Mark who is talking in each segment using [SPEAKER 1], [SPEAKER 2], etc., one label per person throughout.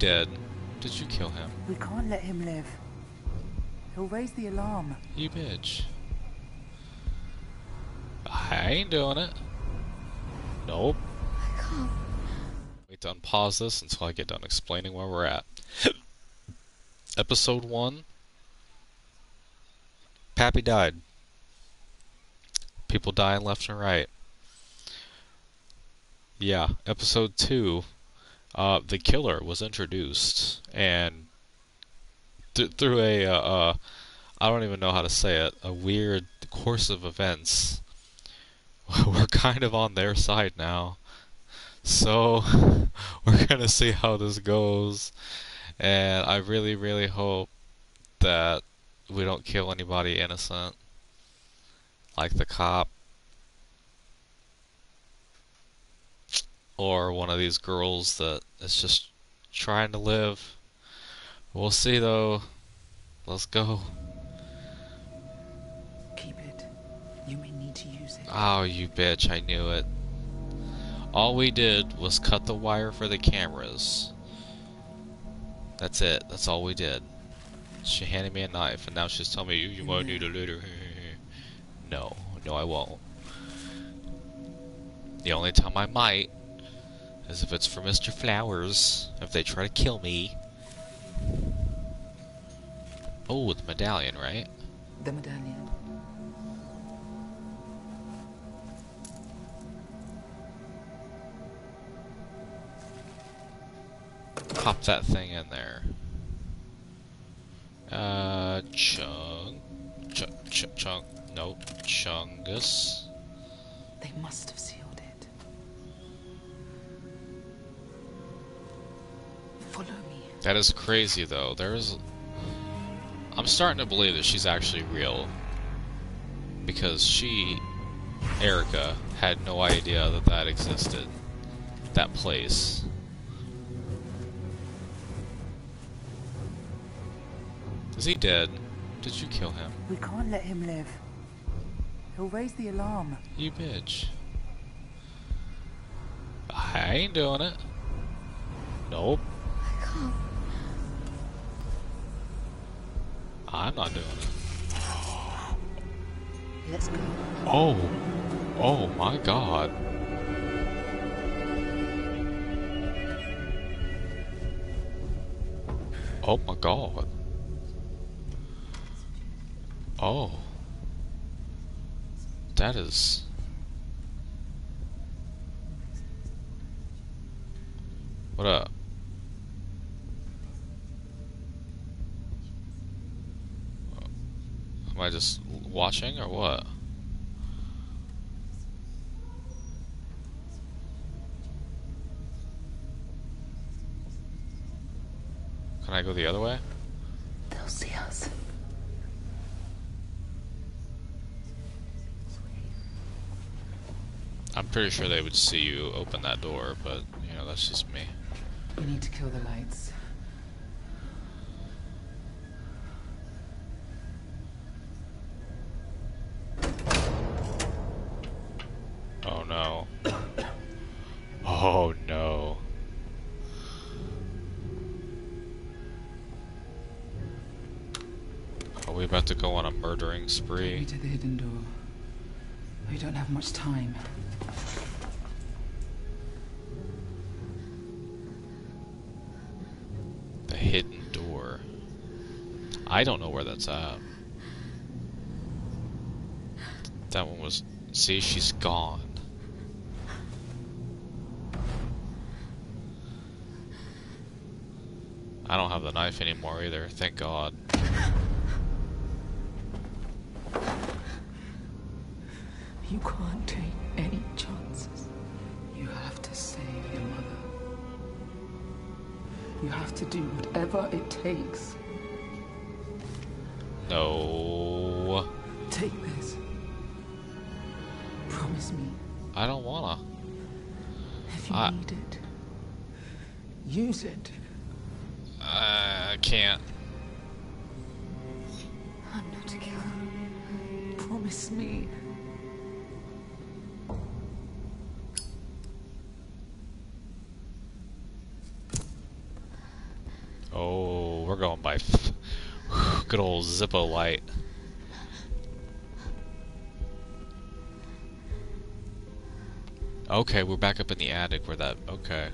[SPEAKER 1] dead? Did you kill him?
[SPEAKER 2] We can't let him live. He'll raise the alarm.
[SPEAKER 1] You bitch. I ain't doing it. Nope.
[SPEAKER 3] I can't.
[SPEAKER 1] Wait to unpause this until I get done explaining where we're at. Episode 1 Pappy died. People dying left and right. Yeah, episode 2 uh, the killer was introduced, and th- through a, uh, uh, I don't even know how to say it, a weird course of events, we're kind of on their side now. So, we're gonna see how this goes, and I really, really hope that we don't kill anybody innocent, like the cop or one of these girls that is just trying to live. We'll see though. Let's go.
[SPEAKER 2] Keep it. You may need to use it.
[SPEAKER 1] Oh, you bitch, I knew it. All we did was cut the wire for the cameras. That's it. That's all we did. She handed me a knife, and now she's telling me, you, you might need a later. no, no, I won't. The only time I might is if it's for Mr. Flowers, if they try to kill me. Oh, the medallion, right?
[SPEAKER 2] The medallion.
[SPEAKER 1] Pop that thing in there. Uh, Chung. Ch ch chunk. Nope. Chungus.
[SPEAKER 2] They must have sealed
[SPEAKER 1] That is crazy, though. There's. I'm starting to believe that she's actually real. Because she, Erica, had no idea that that existed. That place. Is he dead? Did you kill him?
[SPEAKER 2] We can't let him live. He'll raise the alarm.
[SPEAKER 1] You bitch. I ain't doing it. Nope.
[SPEAKER 3] I can't.
[SPEAKER 1] I'm not doing it.
[SPEAKER 2] Let's go.
[SPEAKER 1] Oh. Oh my god. Oh my god. Oh. That is... What up? Am I just watching or what? Can I go the other way?
[SPEAKER 2] They'll see us.
[SPEAKER 1] I'm pretty sure they would see you open that door, but, you know, that's just me.
[SPEAKER 2] We need to kill the lights.
[SPEAKER 1] Murdering
[SPEAKER 2] Take me
[SPEAKER 1] spree?
[SPEAKER 2] to the hidden door. We don't have much time.
[SPEAKER 1] The hidden door. I don't know where that's at. That one was. See, she's gone. I don't have the knife anymore either, thank God.
[SPEAKER 2] You can't take any chances. You have to save your mother. You have to do whatever it takes.
[SPEAKER 1] No.
[SPEAKER 2] Take this. Promise me
[SPEAKER 1] I don't wanna.
[SPEAKER 2] if you
[SPEAKER 1] I-
[SPEAKER 2] need it. Use it.
[SPEAKER 1] I can't.
[SPEAKER 3] I'm not a killer.
[SPEAKER 2] Promise me.
[SPEAKER 1] Good old Zippo light. Okay, we're back up in the attic where that. Okay.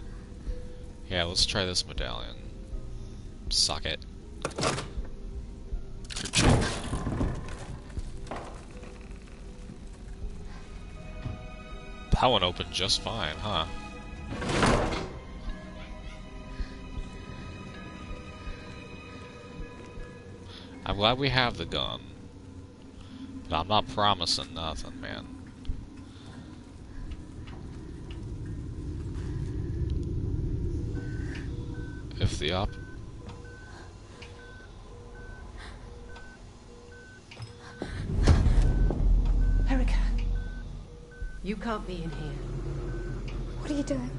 [SPEAKER 1] Yeah, let's try this medallion. Socket. That one opened just fine, huh? I'm glad we have the gun. But I'm not promising nothing, man. If the op...
[SPEAKER 4] Erica, you can't be in here.
[SPEAKER 3] What are you doing?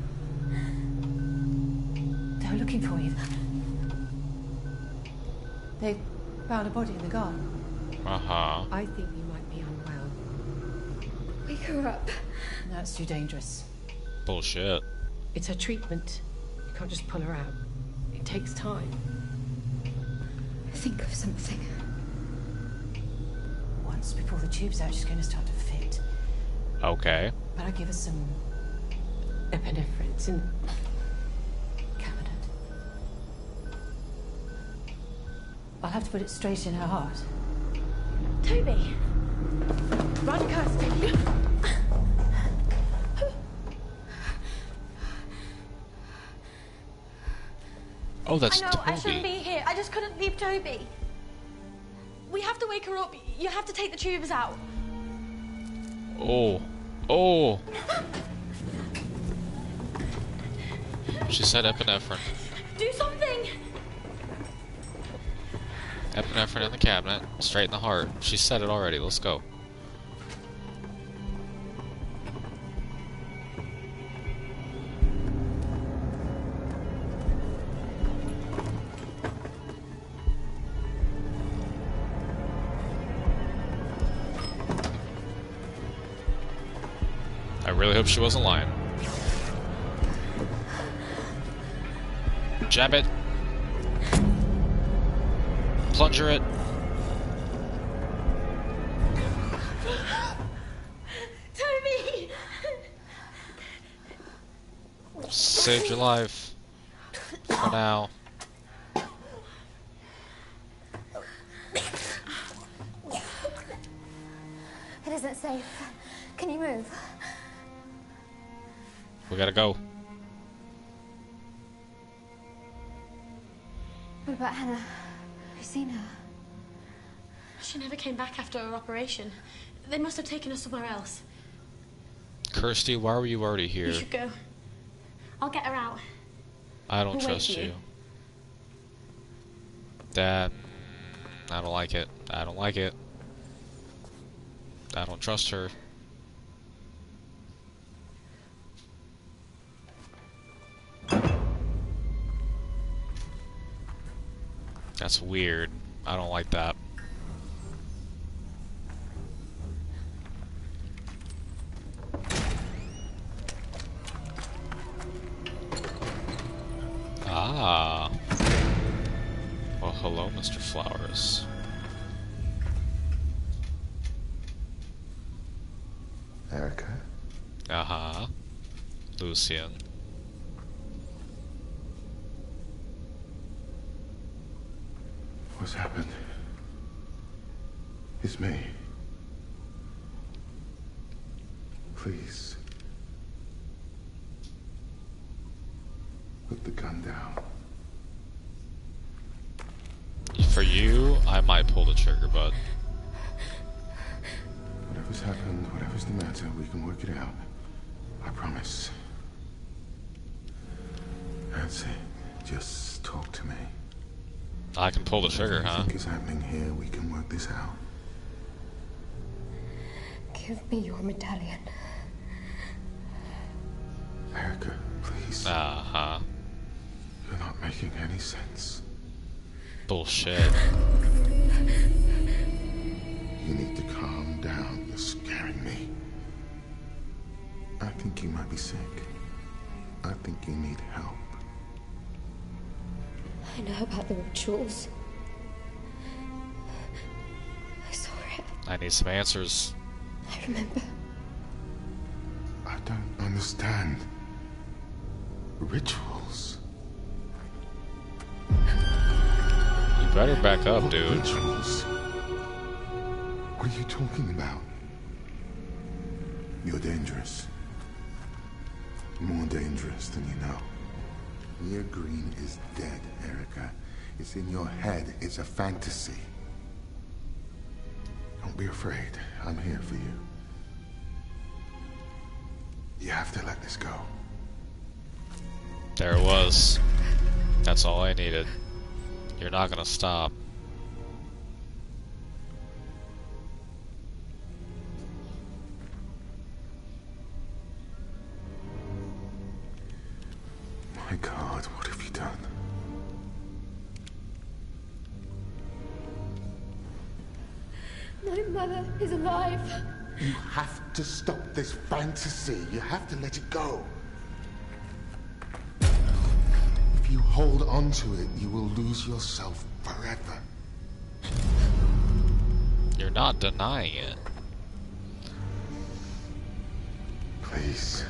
[SPEAKER 4] They're looking for you. They found a body in the garden.
[SPEAKER 1] Uh-huh.
[SPEAKER 4] I think you might be unwell.
[SPEAKER 3] Wake her up.
[SPEAKER 4] That's too dangerous.
[SPEAKER 1] Bullshit.
[SPEAKER 4] It's her treatment. You can't just pull her out. It takes time.
[SPEAKER 3] Think of something.
[SPEAKER 4] Once we pull the tubes out, she's going to start to fit.
[SPEAKER 1] Okay.
[SPEAKER 4] But I give her some epinephrine. It's in the cabinet. I'll have to put it straight in her heart.
[SPEAKER 3] Toby!
[SPEAKER 4] Run, Kirsty!
[SPEAKER 1] Oh, that's
[SPEAKER 5] I know, I shouldn't be here. I just couldn't leave Toby. We have to wake her up. You have to take the tubes out.
[SPEAKER 1] Oh. Oh. She said epinephrine.
[SPEAKER 5] Do something!
[SPEAKER 1] Epinephrine in the cabinet, straight in the heart. She said it already. Let's go. I really hope she wasn't lying. Jab it. Plunger it.
[SPEAKER 5] Toby!
[SPEAKER 1] Saved your life. For now.
[SPEAKER 3] It isn't safe. Can you move?
[SPEAKER 1] We gotta go.
[SPEAKER 3] What about Hannah? Have seen her?
[SPEAKER 5] She never came back after her operation. They must have taken her somewhere else.
[SPEAKER 1] Kirsty, why were you already here?
[SPEAKER 5] You should go. I'll get her out.
[SPEAKER 1] I don't
[SPEAKER 5] We'll wait
[SPEAKER 1] trust
[SPEAKER 5] you.
[SPEAKER 1] you. Dad, I don't like it. I don't like it. I don't trust her. That's weird. I don't like that. Ah. Well, hello, Mr. Flowers.
[SPEAKER 6] Erica?
[SPEAKER 1] Uh-huh. Lucian.
[SPEAKER 6] Whatever's we can work it out. I promise. That's it. Just talk to me.
[SPEAKER 1] I can pull the trigger,
[SPEAKER 6] Whatever
[SPEAKER 1] huh?
[SPEAKER 6] think is happening here, we can work this out.
[SPEAKER 3] Give me your medallion.
[SPEAKER 6] Erica, please.
[SPEAKER 1] Uh-huh.
[SPEAKER 6] You're not making any sense.
[SPEAKER 1] Bullshit.
[SPEAKER 6] You need to calm I think you might be sick. I think you need help.
[SPEAKER 3] I know about the rituals. I saw it.
[SPEAKER 1] I need some answers.
[SPEAKER 3] I remember.
[SPEAKER 6] I don't understand. Rituals?
[SPEAKER 1] You better back up,
[SPEAKER 6] What
[SPEAKER 1] dude.
[SPEAKER 6] Rituals? What are you talking about? You're dangerous. More dangerous than you know. Mia Green is dead, Erica. It's in your head. It's a fantasy. Don't be afraid. I'm here for you. You have to let this go.
[SPEAKER 1] There it was. That's all I needed. You're not gonna stop.
[SPEAKER 6] My
[SPEAKER 3] mother is alive.
[SPEAKER 6] You have to stop this fantasy. You have to let it go. If you hold on to it, you will lose yourself forever.
[SPEAKER 1] You're not denying it.
[SPEAKER 6] Please.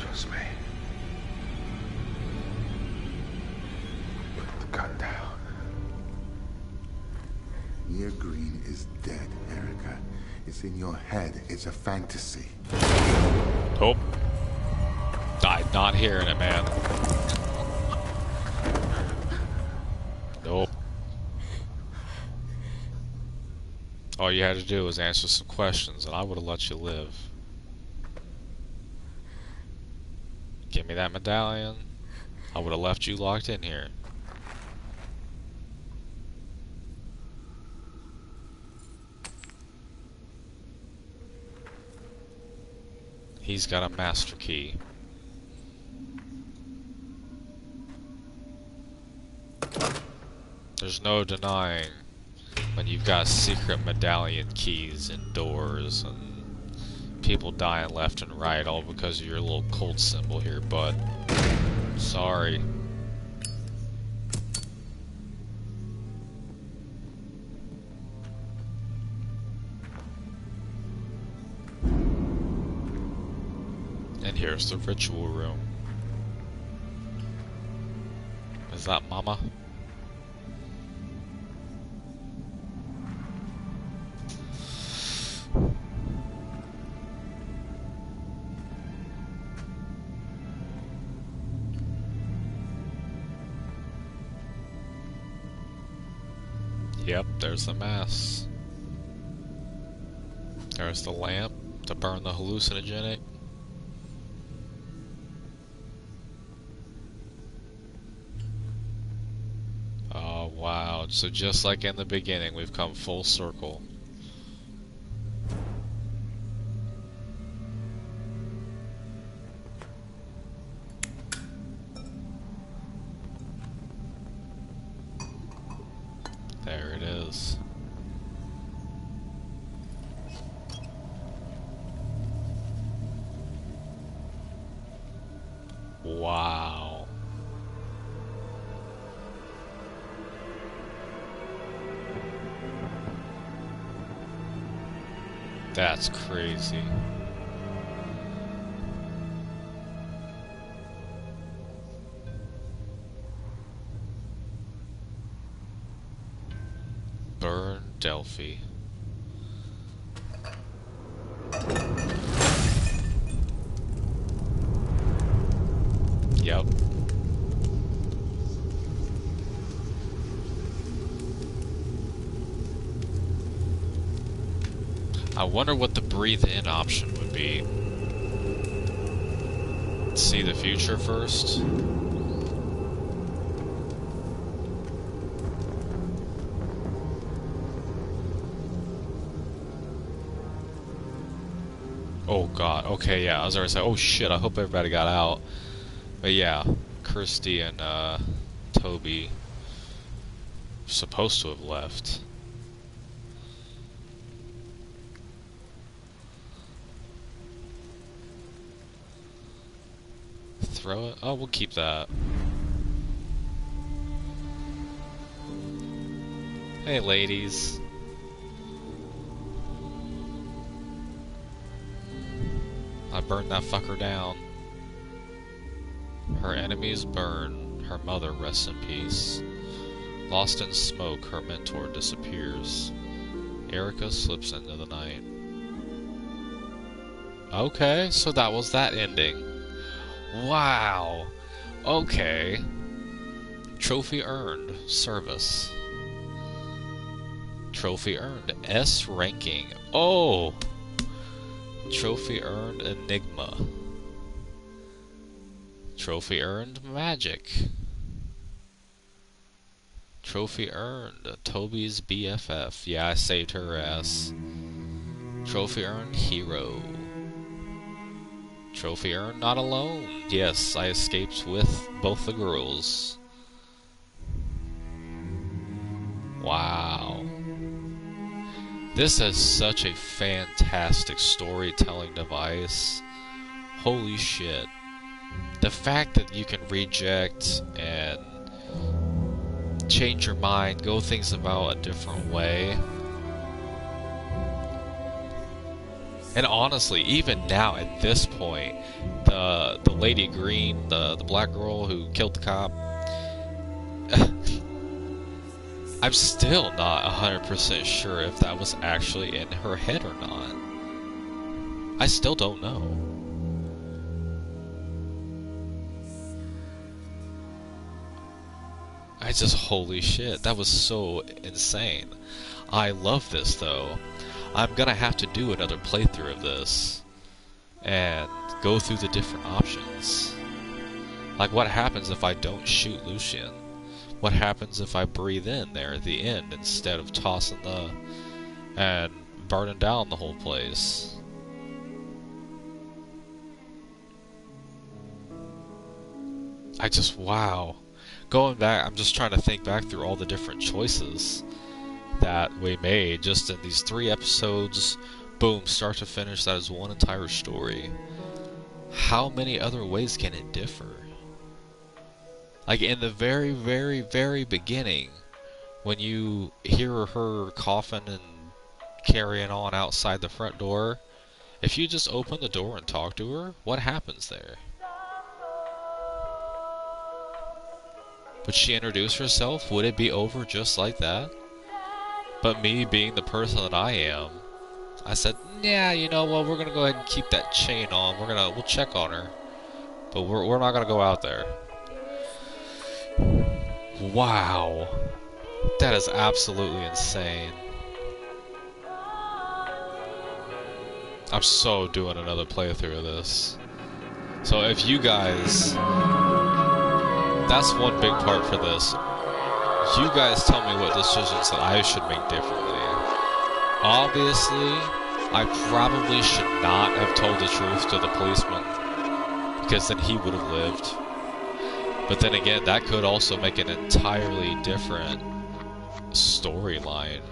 [SPEAKER 6] Trust me. Mia Green is dead, Erica. It's in your head. It's a fantasy.
[SPEAKER 1] Nope. I'm not hearing it, man. Nope. All you had to do was answer some questions, and I would have let you live. Give me that medallion. I would have left you locked in here. He's got a master key. There's no denying when you've got secret medallion keys and doors and people dying left and right all because of your little cult symbol here, but sorry. Here's the ritual room. Is that Mama? Yep, there's the mass. There's the lamp to burn the hallucinogenic. Oh wow, so just like in the beginning, we've come full circle. That's crazy. Burn Delphi. Wonder what the breathe in option would be. See the future first? Oh god, okay, yeah, I was already saying, oh shit, I hope everybody got out. But yeah, Kirsty and uh, Toby supposed to have left. throw it? Oh, we'll keep that. Hey, ladies. I burned that fucker down. Her enemies burn, her mother rests in peace. Lost in smoke, her mentor disappears. Erica slips into the night. Okay, so that was that ending. Wow. Okay. Trophy earned. Service. Trophy earned. S ranking. Oh! Trophy earned. Enigma. Trophy earned. Magic. Trophy earned. Toby's BFF. Yeah, I saved her ass. Trophy earned. Hero. Trophy earned. Not alone. Yes, I escaped with both the girls. Wow. This is such a fantastic storytelling device. Holy shit. The fact that you can reject and change your mind, go things about a different way. And honestly, even now at this point, the the lady green, the the black girl who killed the cop, I'm still not 100% sure if that was actually in her head or not. I still don't know. I just, holy shit, that was so insane. I love this though. I'm gonna have to do another playthrough of this and go through the different options. Like, what happens if I don't shoot Lucian? What happens if I breathe in there at the end instead of tossing the and burning down the whole place? I just, wow. Going back, I'm just trying to think back through all the different choices that we made just in these three episodes. Boom, start to finish, that is one entire story. How many other ways can it differ? Like in the very, very, very beginning, when you hear her coughing and carrying on outside the front door, if you just open the door and talk to her, what happens there? Would she introduce herself? Would it be over just like that? But me being the person that I am, I said, yeah, you know, well, we're gonna go ahead and keep that chain on. We're gonna, we'll check on her, but we're we're not gonna go out there. Wow, that is absolutely insane. I'm so doing another playthrough of this. So if you guys, that's one big part for this. You guys tell me what decisions that I should make differently. Obviously, I probably should not have told the truth to the policeman, because then he would have lived. But then again, that could also make an entirely different storyline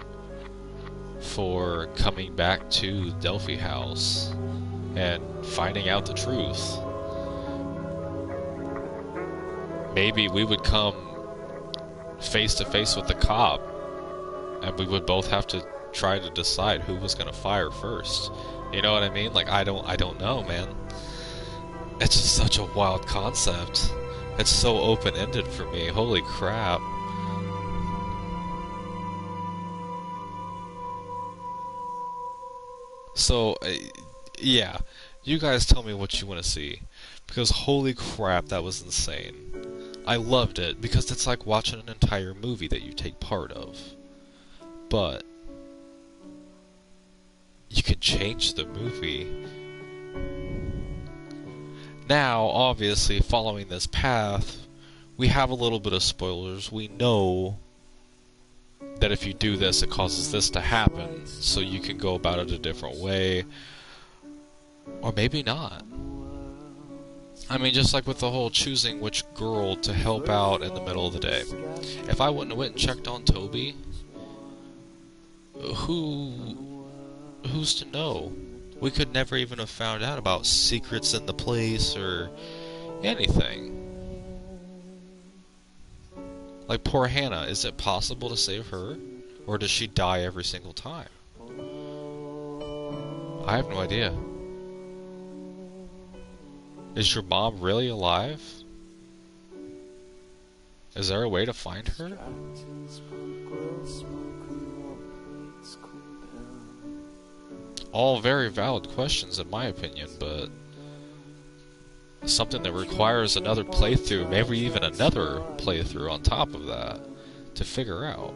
[SPEAKER 1] for coming back to Delphi House and finding out the truth. Maybe we would come face to face with the cop and we would both have to try to decide who was going to fire first. You know what I mean? Like I don't I don't know, man. It's just such a wild concept. It's so open-ended for me. Holy crap. So, yeah, you guys tell me what you want to see. Because holy crap, that was insane. I loved it because it's like watching an entire movie that you take part of. But, you can change the movie. Now, obviously, following this path, we have a little bit of spoilers. We know that if you do this, it causes this to happen, so you can go about it a different way. Or maybe not. I mean, just like with the whole choosing which girl to help out in the middle of the day. If I wouldn't have went and checked on Toby, who... who's to know? We could never even have found out about secrets in the place or anything. Like poor Hannah, is it possible to save her? Or does she die every single time? I have no idea. Is your mom really alive? Is there a way to find her? All very valid questions in my opinion, but something that requires another playthrough, maybe even another playthrough on top of that, to figure out.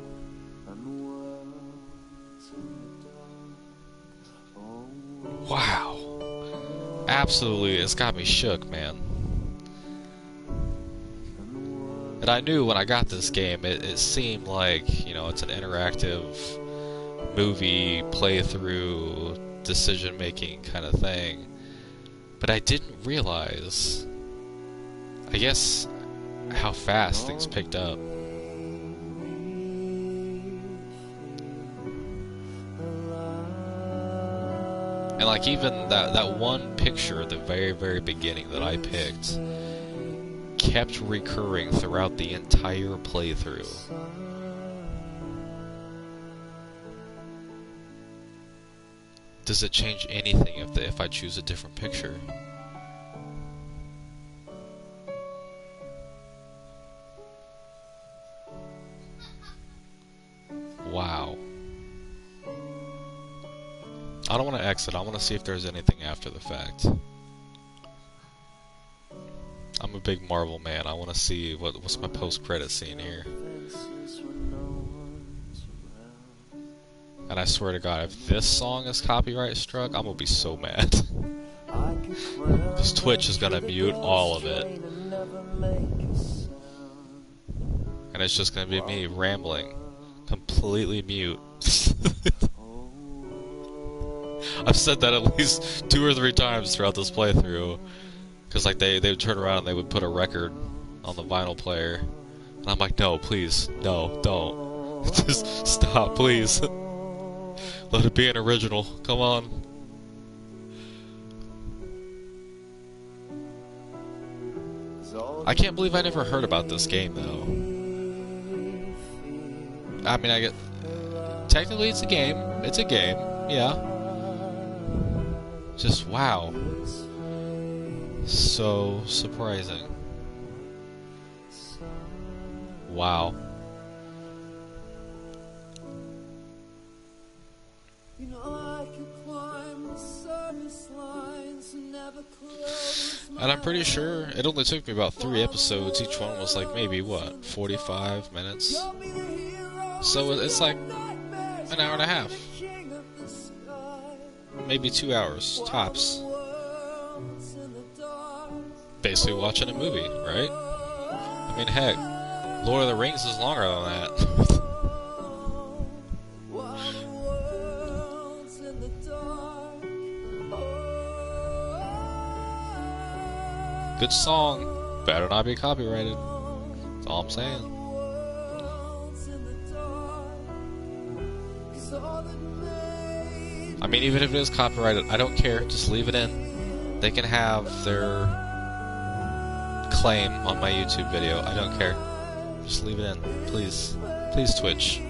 [SPEAKER 1] Wow. Absolutely, it's got me shook, man. And I knew when I got this game, it, it seemed like, you know, it's an interactive movie playthrough, decision making kind of thing. But I didn't realize, I guess, how fast things picked up. And like even that that one picture at the very very beginning that I picked kept recurring throughout the entire playthrough. Does it change anything if the, if I choose a different picture? Exit. I want to see if there's anything after the fact. I'm a big Marvel man. I want to see what what's my post-credit scene here. And I swear to God, if this song is copyright struck, I'm gonna be so mad. Because Twitch is gonna mute all of it. And it's just gonna be me rambling. Completely mute. I've said that at least two or three times throughout this playthrough. Because like they, they would turn around and they would put a record on the vinyl player. And I'm like, no, please, no, don't. Just stop, please. Let it be an original. Come on. I can't believe I never heard about this game though. I mean, I get technically it's a game. It's a game. Yeah. Just wow. So surprising. Wow. And I'm pretty sure it only took me about three episodes. Each one was like maybe what, 45 minutes? So it's like an hour and a half. Maybe two hours, tops. Basically watching a movie, right? I mean, heck, Lord of the Rings is longer than that. Good song. Better not be copyrighted. That's all I'm saying. I mean, even if it is copyrighted, I don't care. Just leave it in. They can have their claim on my YouTube video. I don't care. Just leave it in. Please. Please, Twitch.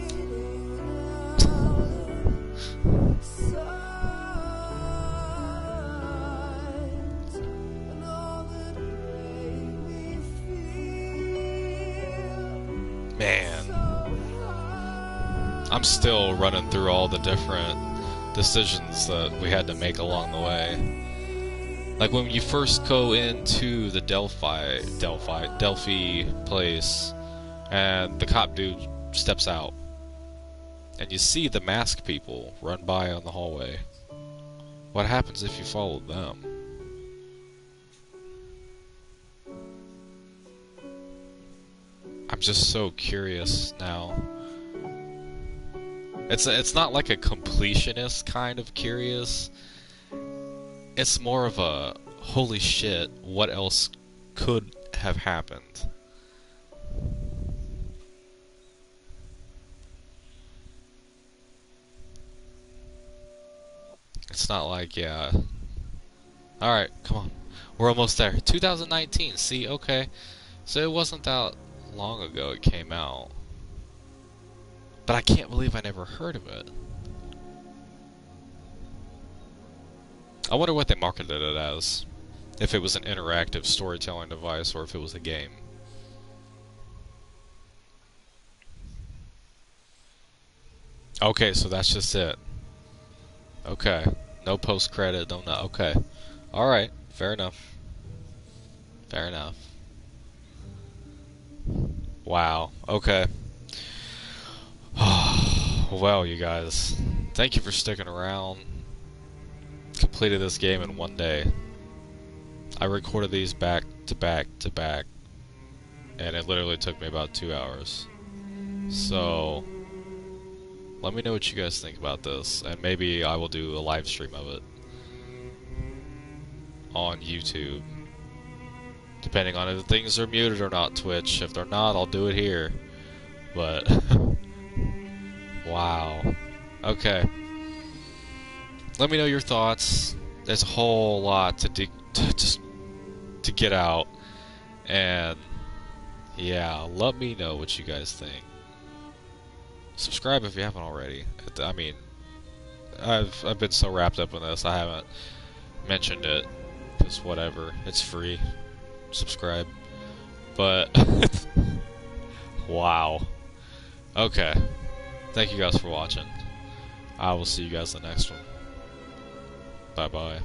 [SPEAKER 1] Man. I'm still running through all the different decisions that we had to make along the way. Like when you first go into the Delphi, Delphi, Delphi place, and the cop dude steps out, and you see the mask people run by on the hallway. What happens if you follow them? I'm just so curious now. It's a, it's not like a completionist kind of curious. It's more of a holy shit, what else could have happened? It's not like yeah. All right, come on. We're almost there. 2019. See, okay. So it wasn't that long ago it came out. But I can't believe I never heard of it. I wonder what they marketed it as. If it was an interactive storytelling device or if it was a game. Okay, so that's just it. Okay. No post credit, don't know. Okay. Alright, fair enough. Fair enough. Wow. Okay. Well, you guys, thank you for sticking around. Completed this game in one day. I recorded these back to back to back, and it literally took me about two hours. So, let me know what you guys think about this, and maybe I will do a live stream of it on YouTube. Depending on if things are muted or not, Twitch. If they're not, I'll do it here. But, wow. Okay. Let me know your thoughts. There's a whole lot to, de- to just to get out, and yeah, let me know what you guys think subscribe if you haven't already. I mean, I've I've been so wrapped up in this, I haven't mentioned it. Cause whatever, it's free. Subscribe. But wow. Okay. Thank you guys for watching. I will see you guys in the next one. Bye bye.